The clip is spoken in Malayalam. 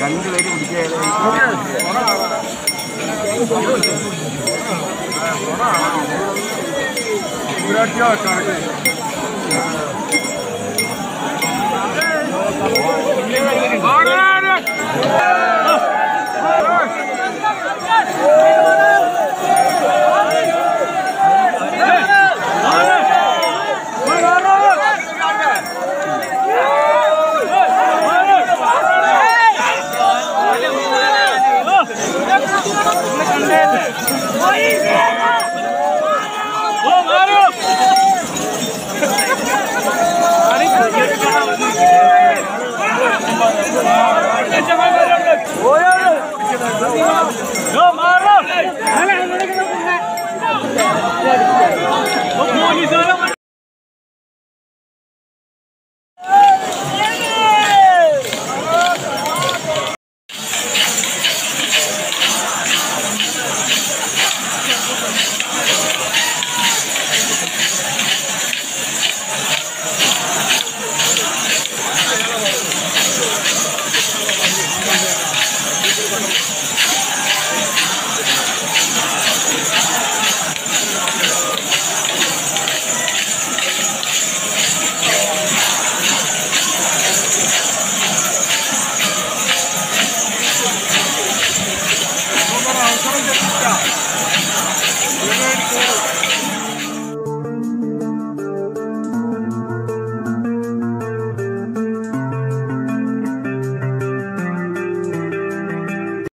രണ്ടുപേര് പിടിക്കുക पूरा क्या काटे പോലീസുകാരെ